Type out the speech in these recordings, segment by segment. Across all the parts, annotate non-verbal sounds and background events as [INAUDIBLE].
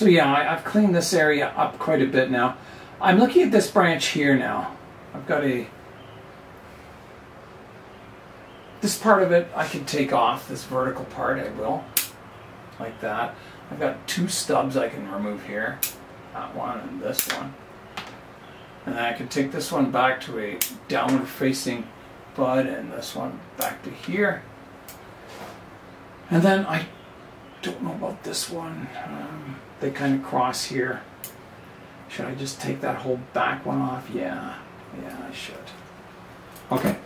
So yeah, I, I've cleaned this area up quite a bit now. I'm looking at this branch here now. I've got a this part of it I can take off, this vertical part I will, like that. I've got two stubs I can remove here, that one and this one. And then I can take this one back to a downward facing bud and this one back to here. And then I don't know about this one. Um, they kind of cross here. Should I just take that whole back one off? Yeah, yeah, I should. Okay,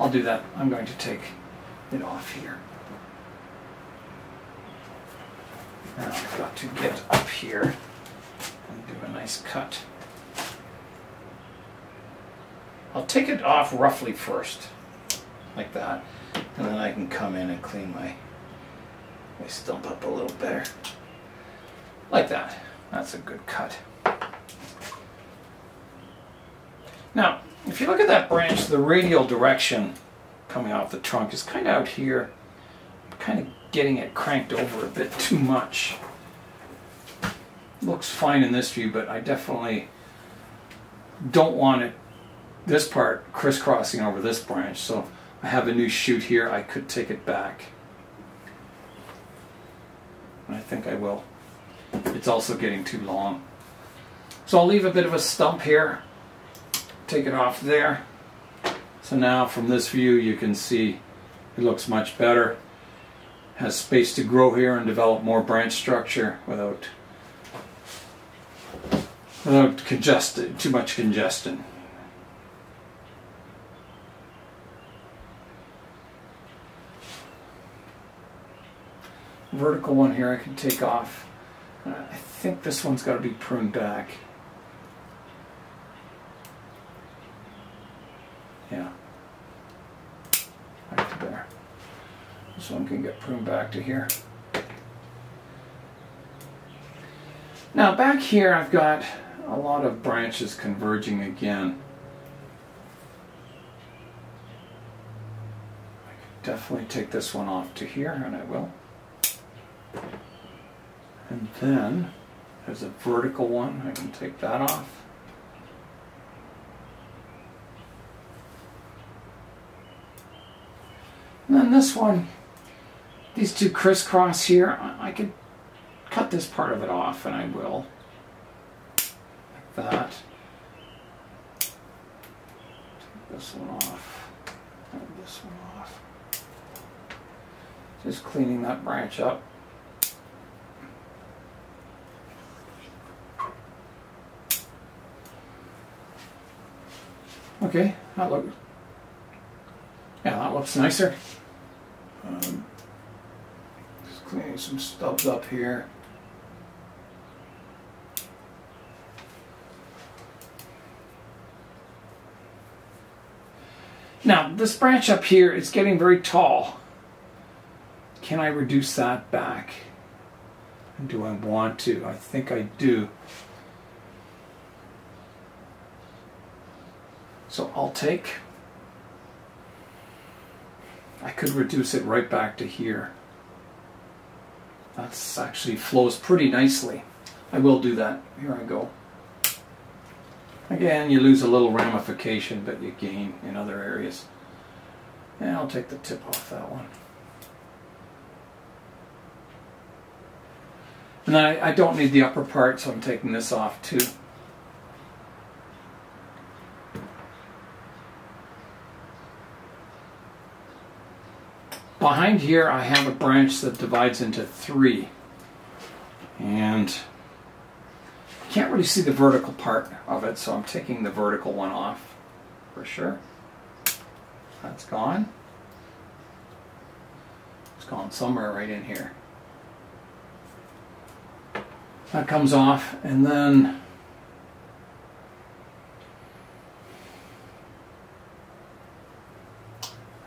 I'll do that. I'm going to take it off here. Now I've got to get up here and do a nice cut. I'll take it off roughly first, like that, and then I can come in and clean my, my stump up a little better. Like that. That's a good cut. Now, if you look at that branch, the radial direction coming off the trunk is kind of out here. I'm kind of getting it cranked over a bit too much. Looks fine in this view, but I definitely don't want it, this part crisscrossing over this branch. So I have a new shoot here. I could take it back. And I think I will. It's also getting too long. So I'll leave a bit of a stump here take it off there. So now from this view you can see it looks much better. Has space to grow here and develop more branch structure without without congested too much congestion. Vertical one here I can take off. I think this one's got to be pruned back. Yeah. Right to there. This one can get pruned back to here. Now back here I've got a lot of branches converging again. I could definitely take this one off to here, and I will. And then there's a vertical one, I can take that off. And then this one, these two crisscross here, I could cut this part of it off, and I will. Like that. Take this one off. And this one off. Just cleaning that branch up. Okay, that looks yeah, that looks nicer. Um, just cleaning some stubs up here. Now, this branch up here is getting very tall. Can I reduce that back? Do I want to? I think I do. So I'll take I could reduce it right back to here. That's actually flows pretty nicely. I will do that. Here I go. Again, you lose a little ramification, but you gain in other areas. And I'll take the tip off that one. And I, I don't need the upper part, so I'm taking this off too. Behind here I have a branch that divides into three. And I can't really see the vertical part of it, so I'm taking the vertical one off for sure. That's gone. It's gone somewhere right in here. That comes off, and then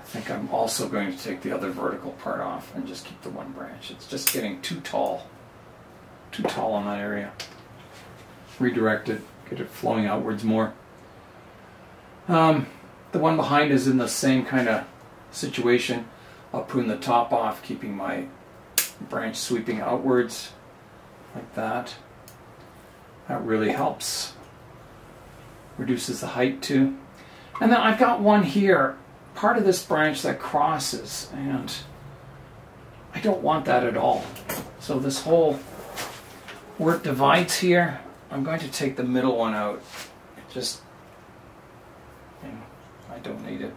think I'm also going to take the other vertical part off and just keep the one branch. It's just getting too tall, too tall on that area. Redirect it, get it flowing outwards more. Um, the one behind is in the same kind of situation. I'll prune the top off, keeping my branch sweeping outwards. like that. That really helps. Reduces the height too. And then I've got one here, part of this branch that crosses, and I don't want that at all. So this whole, where it divides here, I'm going to take the middle one out. Just, you know, I don't need it.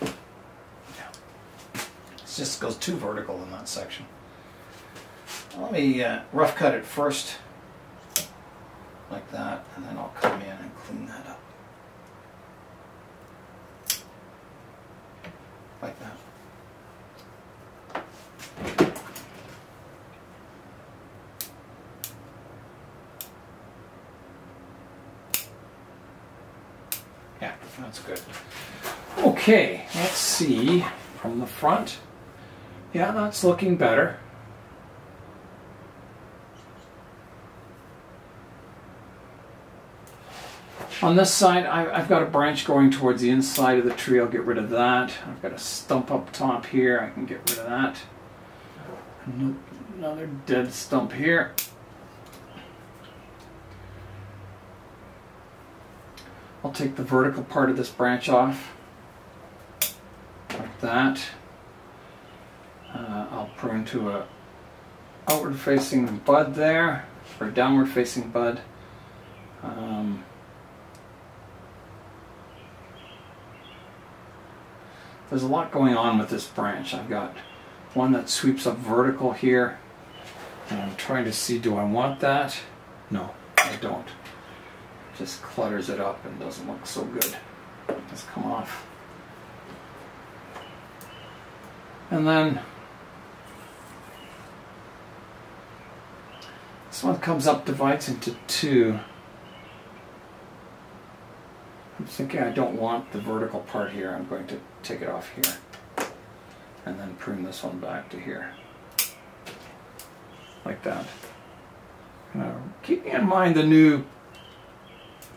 It just goes too vertical in that section. Let me uh, rough cut it first, like that, and then I'll come in and clean that up. Like that. Yeah, that's good. Okay, let's see from the front. Yeah, that's looking better. On this side, I've got a branch going towards the inside of the tree. I'll get rid of that. I've got a stump up top here. I can get rid of that. Another dead stump here. I'll take the vertical part of this branch off, like that. Uh, I'll prune to a outward facing bud there, or downward facing bud. Um, there's a lot going on with this branch. I've got one that sweeps up vertical here, and I'm trying to see, do I want that? No, I don't. Just clutters it up and doesn't look so good. Let's come off. And then this one comes up, divides into two. I'm thinking I don't want the vertical part here. I'm going to take it off here and then prune this one back to here like that. Now, keeping in mind the new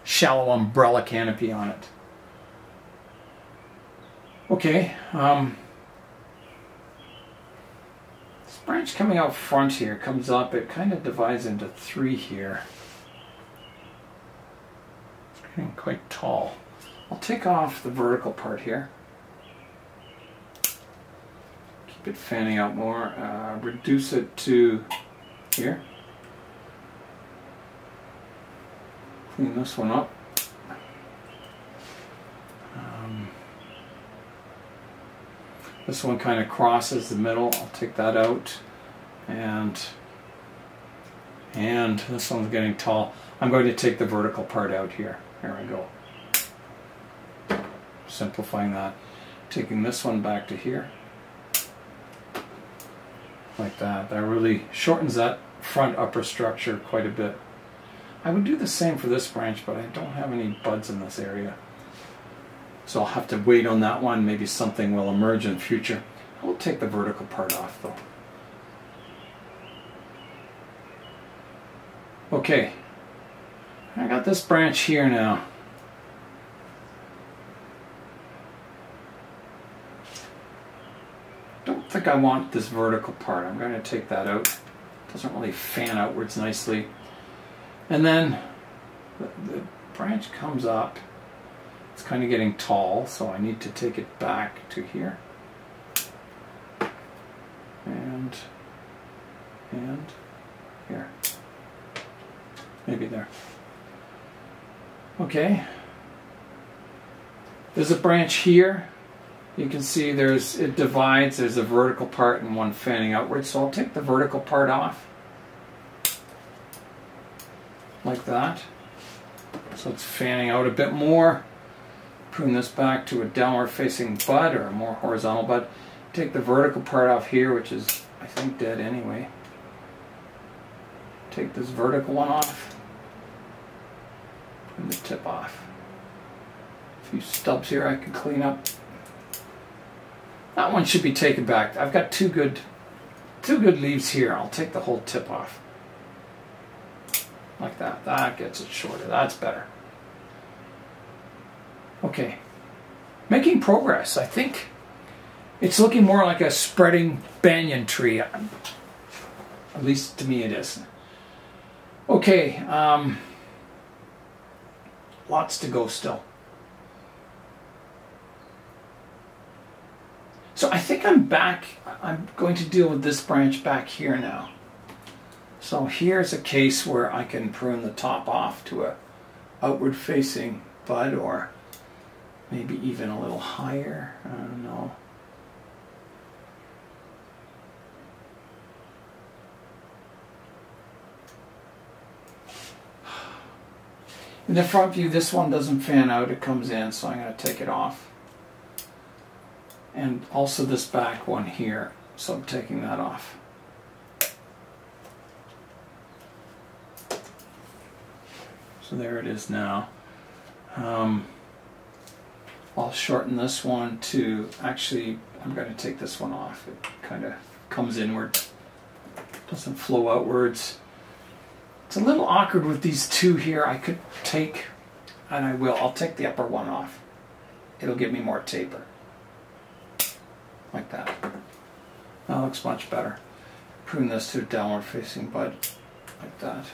shallow umbrella canopy on it. Okay, um, this branch coming out front here comes up, it kind of divides into three here. Quite tall. I'll take off the vertical part here. Keep it fanning out more, uh, reduce it to here. clean this one up. Um, this one kind of crosses the middle. I'll take that out. And and this one's getting tall. I'm going to take the vertical part out here. Here we go. Simplifying that. Taking this one back to here. Like that. That really shortens that front upper structure quite a bit. I would do the same for this branch, but I don't have any buds in this area. So I'll have to wait on that one. Maybe something will emerge in future. I will take the vertical part off though. Okay, I got this branch here now. Don't think I want this vertical part. I'm going to take that out. Doesn't really fan outwards nicely. And then the, the branch comes up. It's kind of getting tall, so I need to take it back to here. And, and here. Maybe there. Okay. There's a branch here. You can see there's it divides. There's a vertical part and one fanning outward. So I'll take the vertical part off like that. So it's fanning out a bit more. Prune this back to a downward facing bud or a more horizontal bud. Take the vertical part off here, which is, I think, dead anyway. Take this vertical one off. Tip off. A few stubs here I can clean up. That one should be taken back. I've got two good, two good leaves here. I'll take the whole tip off like that. That gets it shorter. That's better. Okay. Making progress. I think It's looking more like a spreading banyan tree. At least to me it is. Okay, um, lots to go still. So I think I'm back, I'm going to deal with this branch back here now. So here's a case where I can prune the top off to a outward facing bud or maybe even a little higher, I don't know. In the front view, this one doesn't fan out, it comes in, so I'm going to take it off. And also this back one here, so I'm taking that off. So there it is now. Um, I'll shorten this one to, actually, I'm going to take this one off. It kind of comes inward, doesn't flow outwards. It's a little awkward with these two here. I could take, and I will, I'll take the upper one off. It'll give me more taper. Like that. That looks much better. Prune this to a downward facing bud. Like that.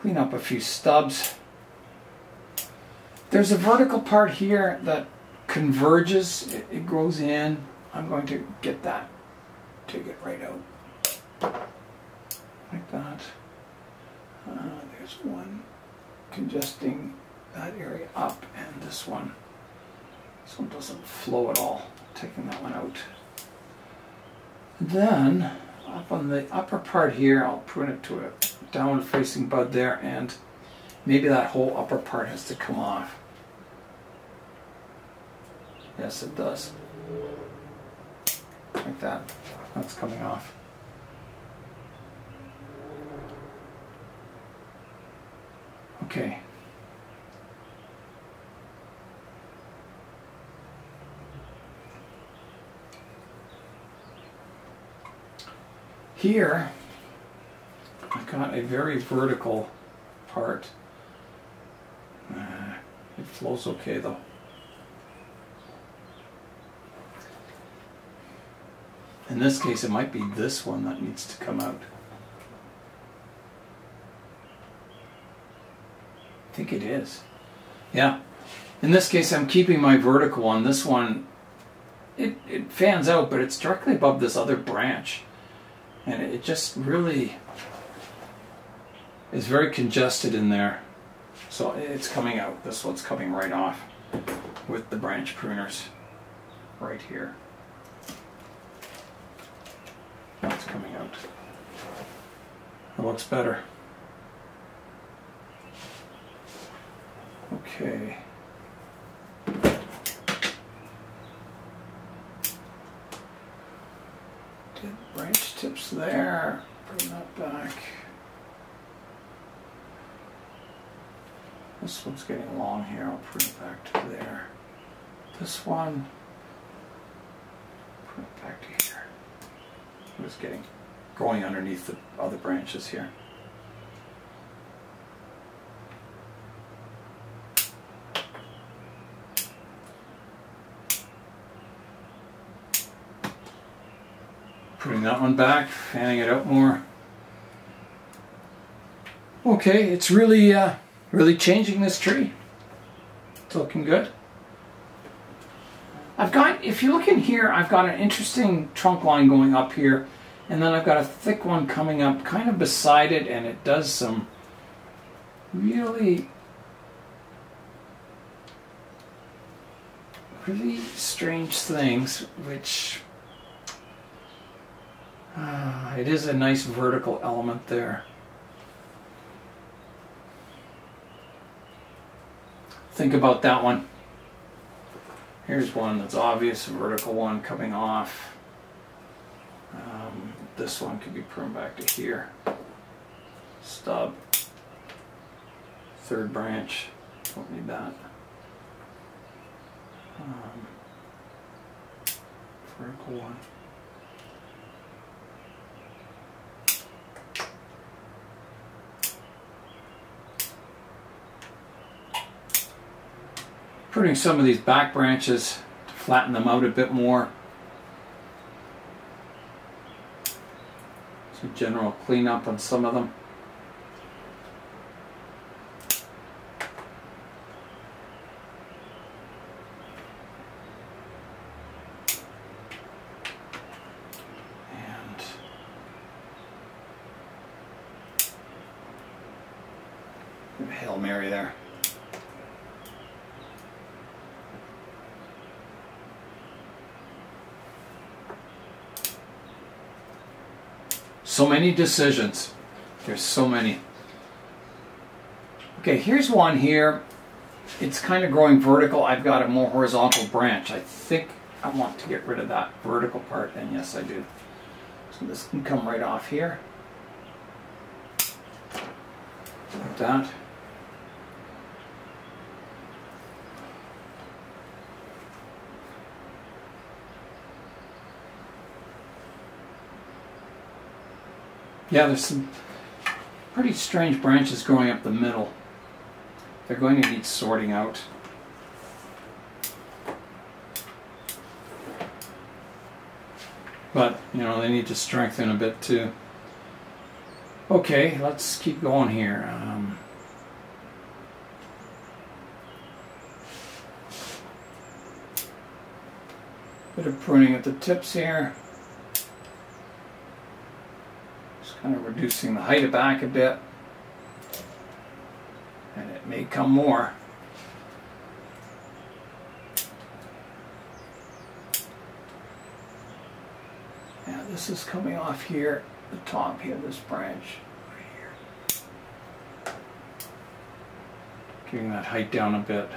Clean up a few stubs. There's a vertical part here that converges. It, it grows in. I'm going to get that, take it right out. Like that. Uh, there's one congesting that area up and this one. This one doesn't flow at all. Taking that one out. Then up on the upper part here, I'll prune it to a downward facing bud there and maybe that whole upper part has to come off. Yes, it does. Like that. That's coming off. Okay. Here, I've got a very vertical part. Uh, it flows okay though. In this case, it might be this one that needs to come out. I think it is. Yeah. In this case, I'm keeping my vertical one. This one, it, it fans out, but it's directly above this other branch. And it just really is very congested in there. So it's coming out. This one's coming right off with the branch pruners right here. That's coming out. It looks better. Okay. Did branch tips there. Bring that back. This one's getting long here. I'll put it back to there. This one, put it back to here. It was getting growing underneath the other branches here. Putting that one back, fanning it out more. Okay, it's really, uh, really changing this tree. It's looking good. I've got, if you look in here, I've got an interesting trunk line going up here, and then I've got a thick one coming up kind of beside it, and it does some really, really strange things, which uh, it is a nice vertical element there. Think about that one. Here's one that's obvious, a vertical one coming off. Um, this one could be pruned back to here. Stub. Third branch. Don't need that. Um, vertical one. pruning some of these back branches to flatten them out a bit more. Some general cleanup on some of them. So many decisions. There's so many. Okay, here's one here. It's kind of growing vertical. I've got a more horizontal branch. I think I want to get rid of that vertical part, and yes, I do. So this can come right off here. Like that. Yeah, there's some pretty strange branches growing up the middle. They're going to need sorting out. But, you know, they need to strengthen a bit too. Okay, let's keep going here. Um, bit of pruning at the tips here. Kind of reducing the height of back a bit. And it may come more. Yeah, this is coming off here, the top here, this branch right here. Getting that height down a bit.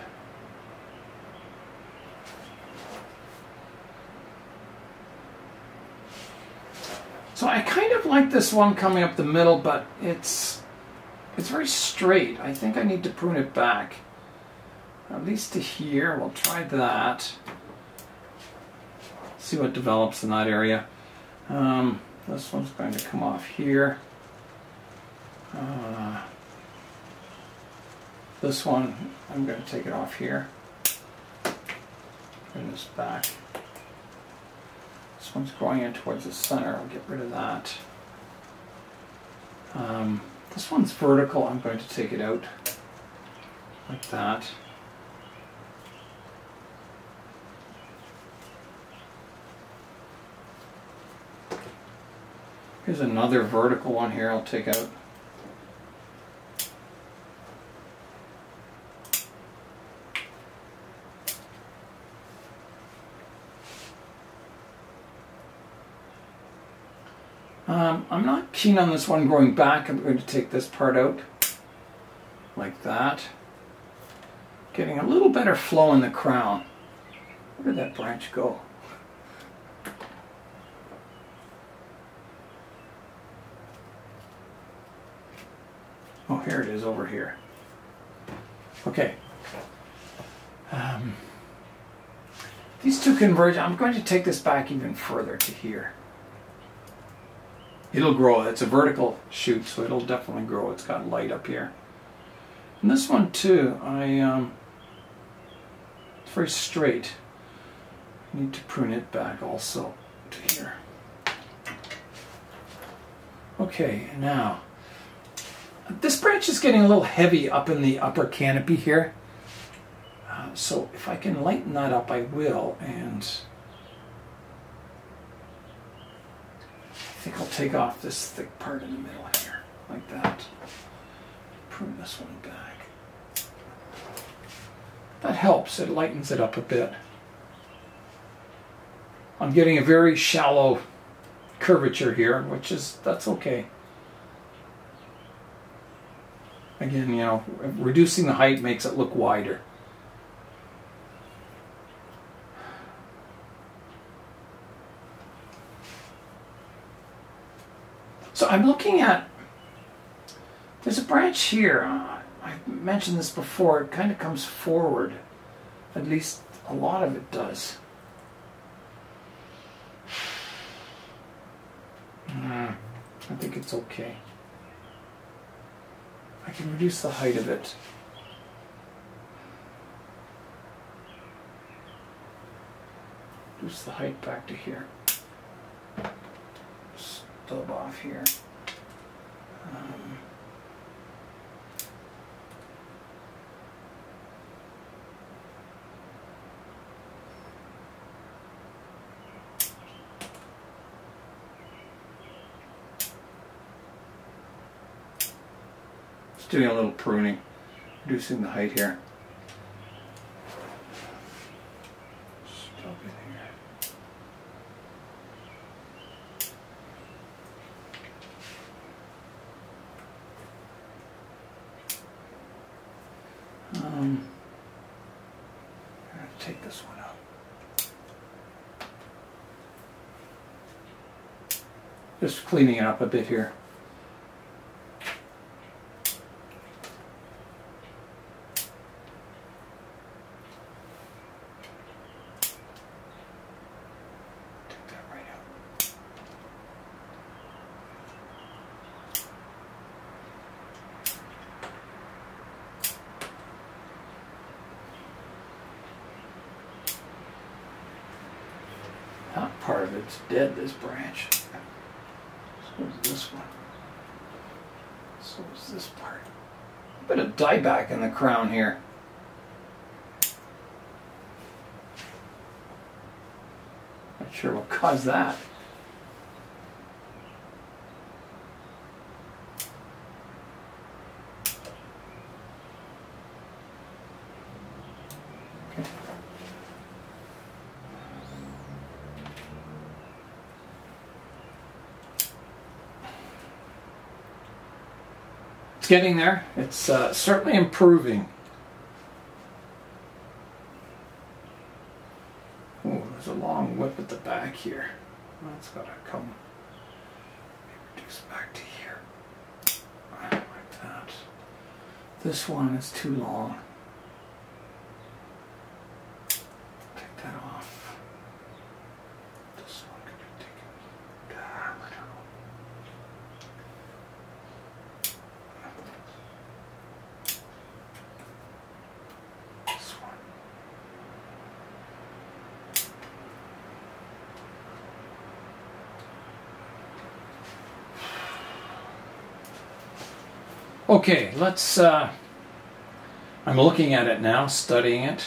So I kind of like this one coming up the middle, but it's it's very straight. I think I need to prune it back. At least to here. We'll try that. See what develops in that area. Um, this one's going to come off here. Uh, this one, I'm going to take it off here. Bring this back This one's going in towards the center. I'll get rid of that. Um, this one's vertical. I'm going to take it out like that. Here's another vertical one here I'll take out. Um, I'm not keen on this one going back. I'm going to take this part out like that. Getting a little better flow in the crown. Where did that branch go? Oh, here it is over here. Okay. Um, these two converge. I'm going to take this back even further to here it'll grow. It's a vertical shoot, so it'll definitely grow. It's got light up here. And this one too, I um, it's very straight. I need to prune it back also to here. Okay, now this branch is getting a little heavy up in the upper canopy here. Uh, so if I can lighten that up, I will. And think I'll take off this thick part in the middle here, like that. Prune this one back. That helps, it lightens it up a bit. I'm getting a very shallow curvature here, which is, that's okay. Again, you know, reducing the height makes it look wider. I'm looking at, there's a branch here. Uh, I've mentioned this before. It kind of comes forward. At least a lot of it does. Mm, I think it's okay. I can reduce the height of it. Reduce the height back to here. Stub off here. Um, just doing a little pruning, reducing the height here. Stub in here. Um, take this one out. Just cleaning it up a bit here. Take that right out. That part of it's dead, this branch. So is this one. So is this part. A bit of dieback in the crown here. Not sure what caused that. Getting there. It's uh, certainly improving. Oh, there's a long whip at the back here. That's got to come. Reduce back to here. Like that. This one is too long. Take that off. This one could be taken down. I don't know. This one. Okay, let's. Uh, I'm looking at it now, studying it.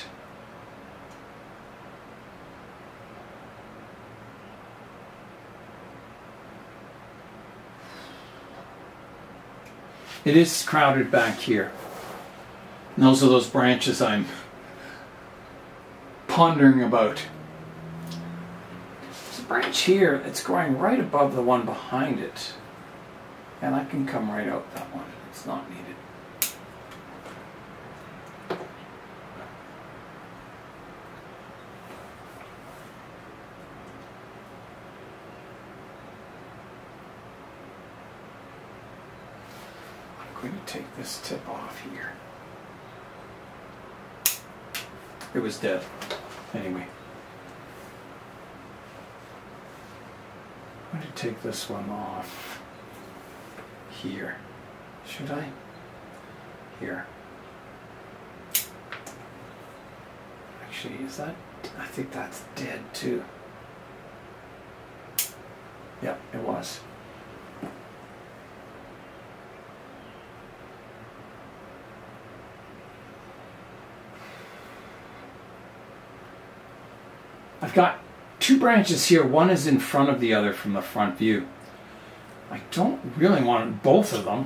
It is crowded back here. And those are those branches I'm pondering about. There's a branch here that's growing right above the one behind it. And I can come right out that one. It's not needed. I'm going to take this tip off here. It was dead. Anyway. I'm going to take this one off here. Should I? Here. Actually, is that? I think that's dead too. Yep, it was. I've got two branches here. One is in front of the other from the front view. I don't really want both of them.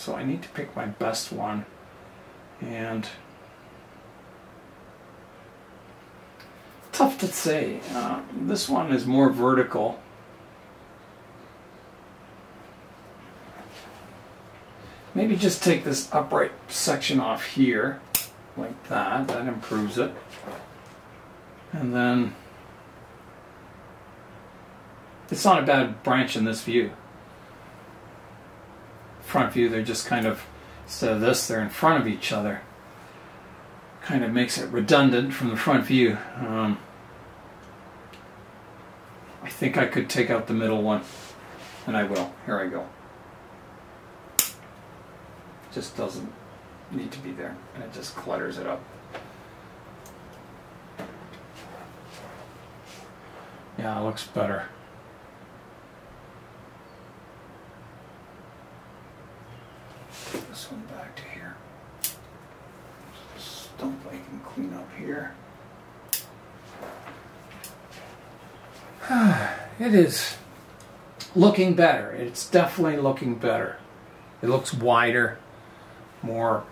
So I need to pick my best one. And tough to say. Uh, this one is more vertical. Maybe just take this upright section off here, like that. That improves it. And then it's not a bad branch in this view. Front view, they're just kind of, instead of this, they're in front of each other. Kind of makes it redundant from the front view. Um, I think I could take out the middle one, and I will. Here I go. Just doesn't need to be there, and it just clutters it up. Yeah, it looks better. This one back to here. Stump I can clean up here. [SIGHS] it is looking better. It's definitely looking better. It looks wider, more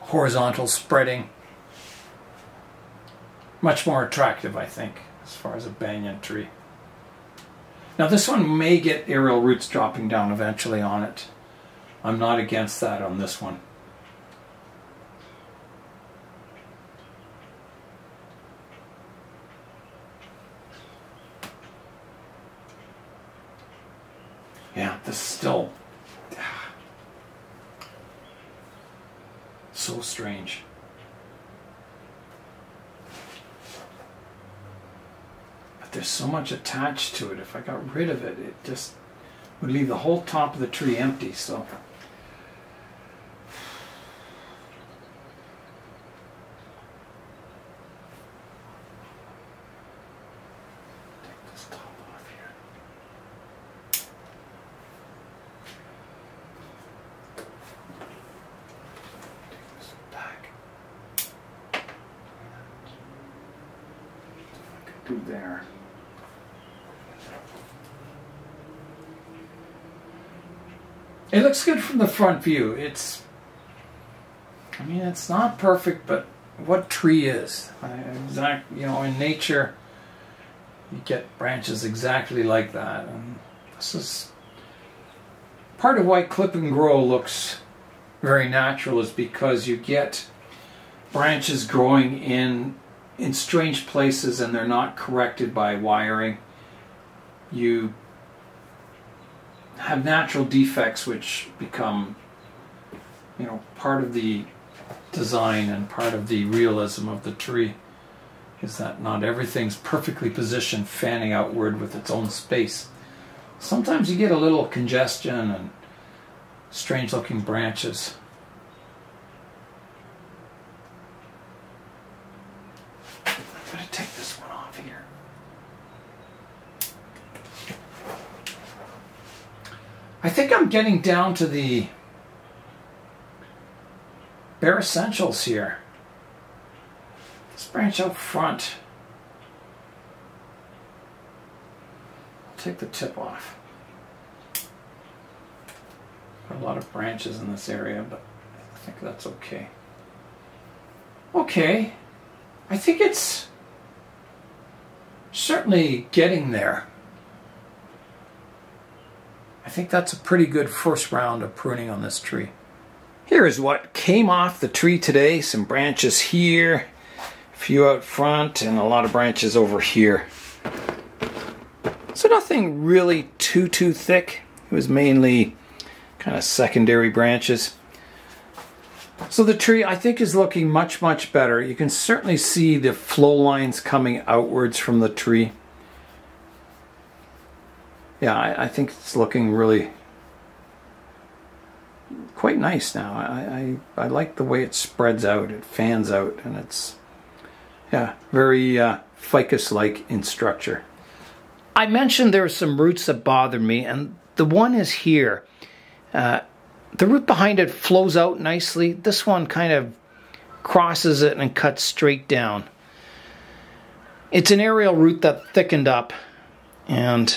horizontal spreading. Much more attractive, I think, as far as a banyan tree. Now this one may get aerial roots dropping down eventually on it. I'm not against that on this one. Yeah, this is still [SIGHS] so strange. But there's so much attached to it. If I got rid of it, it just would leave the whole top of the tree empty. So. Take this top off here. Take this back. I could do there. It looks good from the front view. It's, I mean, it's not perfect, but what tree is? Exact, you know, in nature, you get branches exactly like that, and this is part of why clip and grow looks very natural is because you get branches growing in in strange places and they're not corrected by wiring. You have natural defects which become you know part of the design and part of the realism of the tree is that not everything's perfectly positioned fanning outward with its own space. Sometimes you get a little congestion and strange looking branches I'm going to take this one off here I think I'm getting down to the bare essentials here. Let's branch out front. Take the tip off. Got a lot of branches in this area, but I think that's okay. Okay, I think it's certainly getting there. I think that's a pretty good first round of pruning on this tree. Here is what came off the tree today. Some branches here, a few out front, and a lot of branches over here. So nothing really too, too thick. It was mainly kind of secondary branches. So the tree, I think, is looking much, much better. You can certainly see the flow lines coming outwards from the tree yeah, I, I, think it's looking really quite nice now. I, I, I, like the way it spreads out, it fans out, and it's, yeah, very uh, ficus-like in structure. I mentioned there are some roots that bother me, and the one is here. Uh, the root behind it flows out nicely. This one kind of crosses it and cuts straight down. It's an aerial root that thickened up, and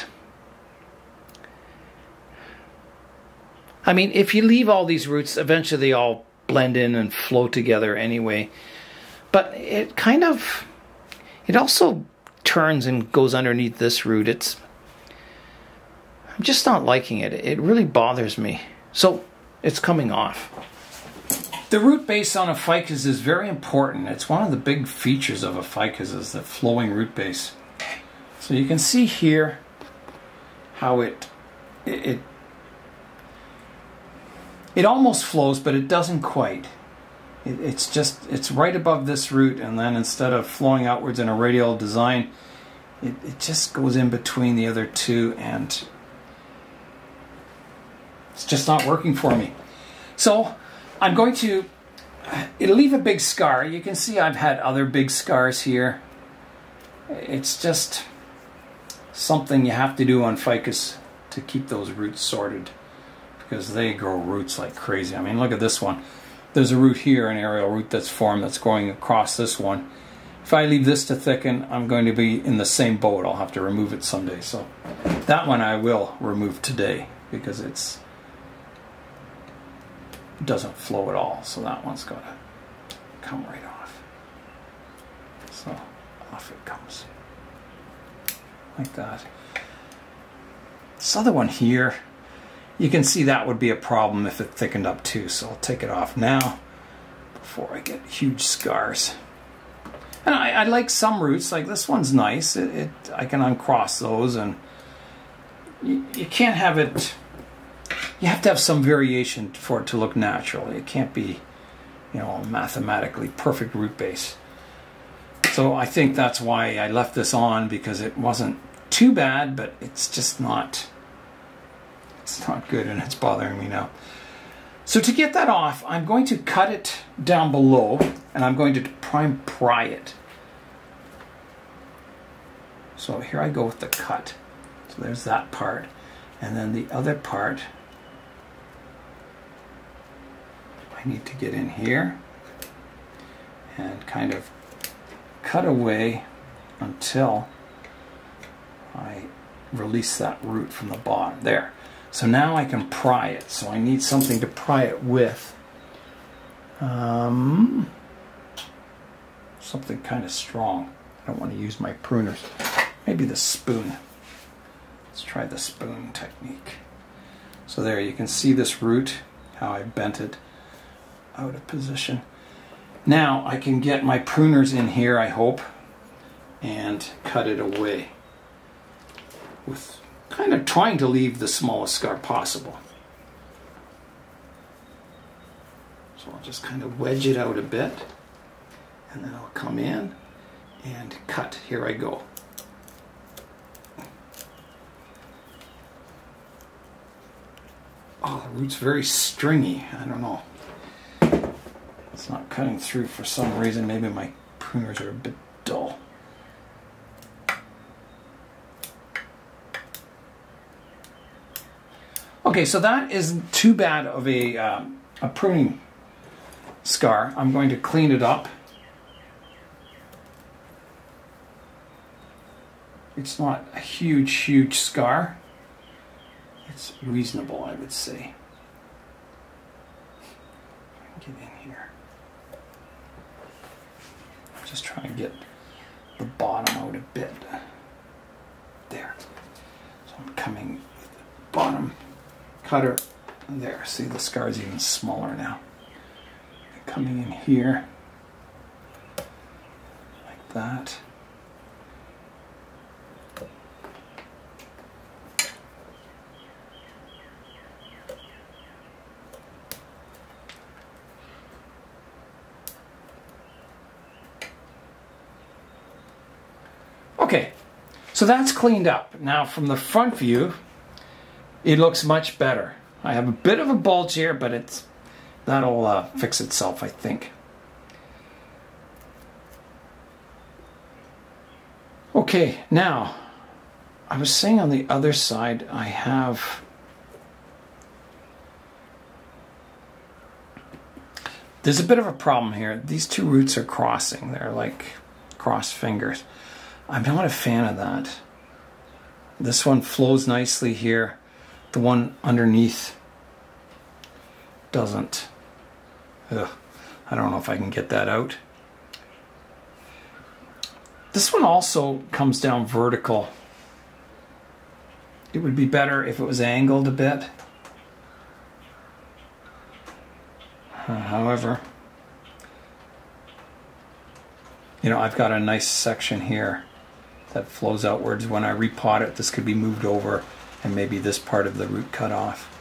I mean, if you leave all these roots, eventually they all blend in and flow together anyway. But it kind of, it also turns and goes underneath this root. It's, I'm just not liking it. It really bothers me. So it's coming off. The root base on a ficus is very important. It's one of the big features of a ficus is the flowing root base. So you can see here how it, it, it it almost flows, but it doesn't quite. It, it's just, it's right above this root, and then instead of flowing outwards in a radial design, it, it just goes in between the other two, and it's just not working for me. So I'm going to, it'll leave a big scar. You can see I've had other big scars here. It's just something you have to do on ficus to keep those roots sorted because they grow roots like crazy. I mean, look at this one. There's a root here, an aerial root that's formed that's going across this one. If I leave this to thicken, I'm going to be in the same boat. I'll have to remove it someday. So that one I will remove today because it's doesn't flow at all. So that one's going to come right off. So off it comes. Like that. This other one here, you can see that would be a problem if it thickened up too. So I'll take it off now before I get huge scars. And I, I, like some roots, like this one's nice. It, it I can uncross those, and you, you, can't have it. You have to have some variation for it to look natural. It can't be, you know, a mathematically perfect root base. So I think that's why I left this on because it wasn't too bad, but it's just not. It's not good, and it's bothering me now. So to get that off, I'm going to cut it down below and I'm going to prime pry it. So here I go with the cut. So there's that part. And then the other part, I need to get in here and kind of cut away until I release that root from the bottom. There. So now I can pry it. So I need something to pry it with. Um, something kind of strong. I don't want to use my pruners. Maybe the spoon. Let's try the spoon technique. So there, you can see this root, how I bent it out of position. Now I can get my pruners in here, I hope, and cut it away with kind of trying to leave the smallest scar possible. So I'll just kind of wedge it out a bit and then I'll come in and cut. Here I go. Oh, the root's very stringy. I don't know. It's not cutting through for some reason. Maybe my pruners are a bit Okay, so that isn't too bad of a, uh, a pruning scar. I'm going to clean it up. It's not a huge, huge scar. It's reasonable, I would say. Get in here. Just try and get the bottom out a bit. There. So I'm coming with the bottom cutter. There, see the scar's even smaller now. Coming in here, like that. Okay, so that's cleaned up. Now from the front view, it looks much better. I have a bit of a bulge here, but it's that'll uh, fix itself, I think. Okay, now, I was saying on the other side, I have There's a bit of a problem here. These two roots are crossing. They're like cross fingers. I'm not a fan of that. This one flows nicely here the one underneath doesn't. Ugh, I don't know if I can get that out. This one also comes down vertical. It would be better if it was angled a bit. Uh, however, you know, I've got a nice section here that flows outwards. When I repot it, this could be moved over and maybe this part of the root cut off.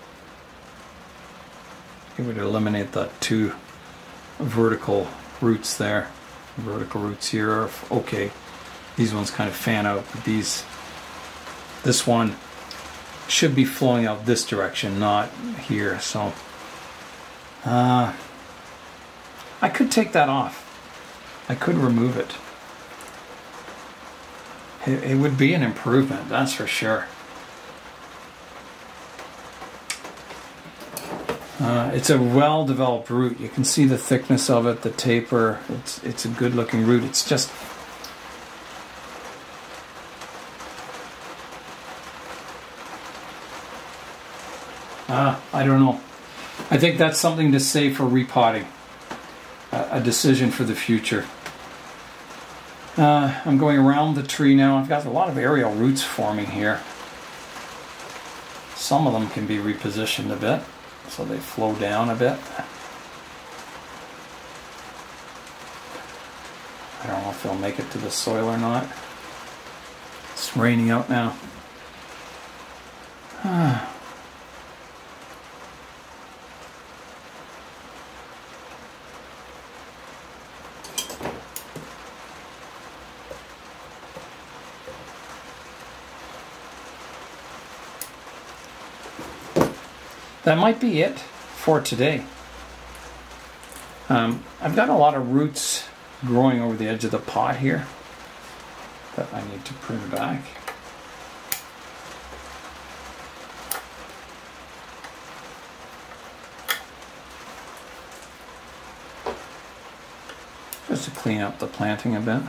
It would eliminate the two vertical roots there. Vertical roots here are okay. These ones kind of fan out, but these, this one should be flowing out this direction, not here. So, uh, I could take that off. I could remove it. It, it would be an improvement, that's for sure. Uh, it's a well-developed root. You can see the thickness of it, the taper. It's it's a good-looking root. It's just uh, I don't know. I think that's something to say for repotting. A decision for the future. Uh, I'm going around the tree now. I've got a lot of aerial roots forming here. Some of them can be repositioned a bit so they flow down a bit. I don't know if they'll make it to the soil or not. It's raining out now. [SIGHS] that might be it for today. Um, I've got a lot of roots growing over the edge of the pot here that I need to prune back. Just to clean up the planting a bit.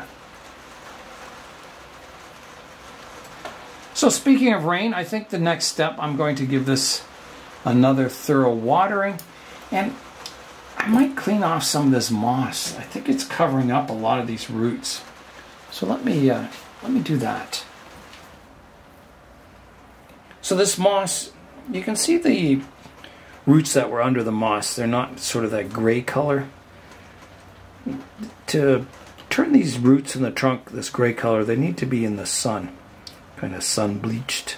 So speaking of rain, I think the next step I'm going to give this another thorough watering, and I might clean off some of this moss. I think it's covering up a lot of these roots. So let me uh, let me do that. So this moss, you can see the roots that were under the moss. They're not sort of that gray color. To turn these roots in the trunk this gray color, they need to be in the sun, kind of sun bleached.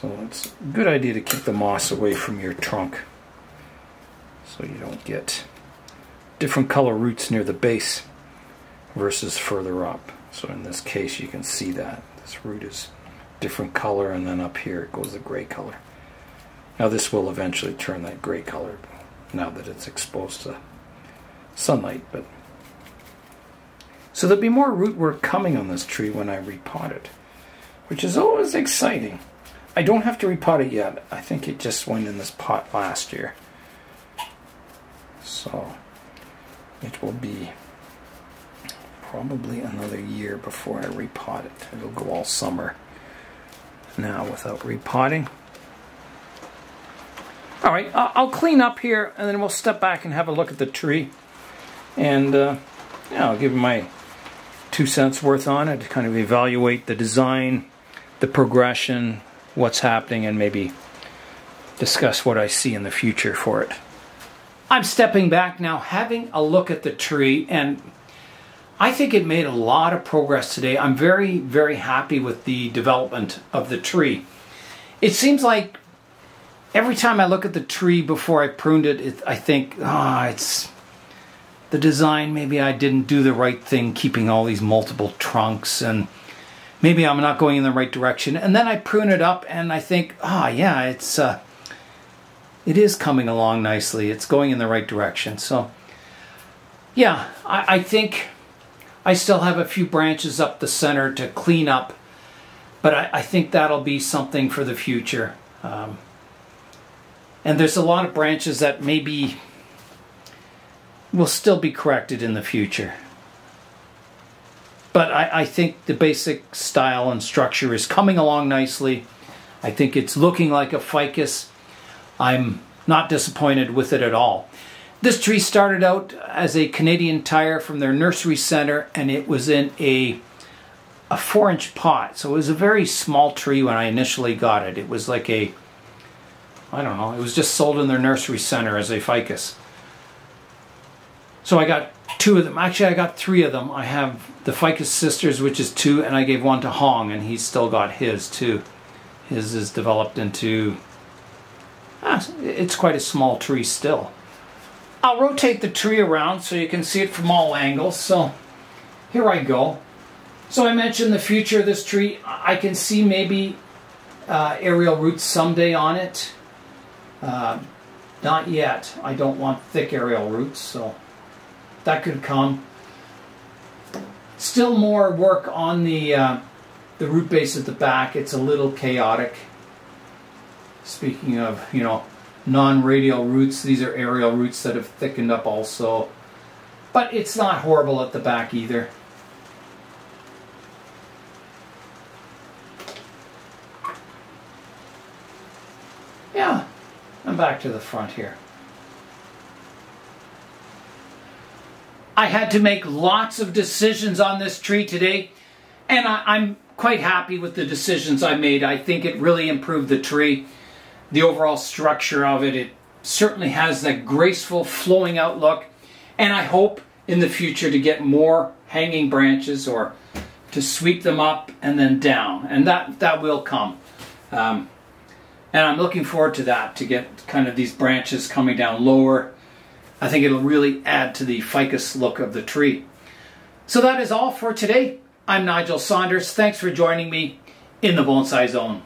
So it's a good idea to keep the moss away from your trunk so you don't get different color roots near the base versus further up. So in this case you can see that this root is different color and then up here it goes the gray color. Now this will eventually turn that gray color now that it's exposed to sunlight but so there'll be more root work coming on this tree when I repot it which is always exciting. I don't have to repot it yet. I think it just went in this pot last year. So it will be probably another year before I repot it. It'll go all summer now without repotting. All right, I'll clean up here and then we'll step back and have a look at the tree. And uh, yeah, I'll give my two cents worth on it to kind of evaluate the design, the progression, what's happening and maybe discuss what I see in the future for it. I'm stepping back now, having a look at the tree, and I think it made a lot of progress today. I'm very, very happy with the development of the tree. It seems like every time I look at the tree before I pruned it, it I think, ah, oh, it's the design. Maybe I didn't do the right thing, keeping all these multiple trunks and maybe I'm not going in the right direction. And then I prune it up and I think, ah, oh, yeah, it's uh, it is coming along nicely. It's going in the right direction. So, yeah, I, I think I still have a few branches up the center to clean up, but I, I think that'll be something for the future. Um, and there's a lot of branches that maybe will still be corrected in the future. But I, I think the basic style and structure is coming along nicely. I think it's looking like a ficus. I'm not disappointed with it at all. This tree started out as a Canadian tire from their nursery center and it was in a a four inch pot. So it was a very small tree when I initially got it. It was like a, I don't know, it was just sold in their nursery center as a ficus. So I got two of them. Actually, I got three of them. I have the Ficus Sisters, which is two, and I gave one to Hong, and he's still got his too. His is developed into, ah, it's quite a small tree still. I'll rotate the tree around so you can see it from all angles. So here I go. So I mentioned the future of this tree. I can see maybe uh, aerial roots someday on it. Uh, not yet. I don't want thick aerial roots, so that could come. Still more work on the uh, the root base at the back. It's a little chaotic. Speaking of, you know, non-radial roots, these are aerial roots that have thickened up also. But it's not horrible at the back either. Yeah, I'm back to the front here. I had to make lots of decisions on this tree today, and I, am quite happy with the decisions I made. I think it really improved the tree, the overall structure of it. It certainly has that graceful flowing outlook, and I hope in the future to get more hanging branches or to sweep them up and then down, and that, that will come. Um, and I'm looking forward to that, to get kind of these branches coming down lower I think it'll really add to the ficus look of the tree. So that is all for today. I'm Nigel Saunders. Thanks for joining me in the Bonsai Zone.